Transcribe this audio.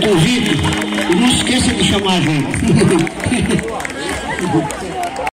Convite. E não esqueça de chamar a gente.